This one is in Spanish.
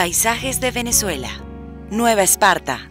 Paisajes de Venezuela. Nueva Esparta.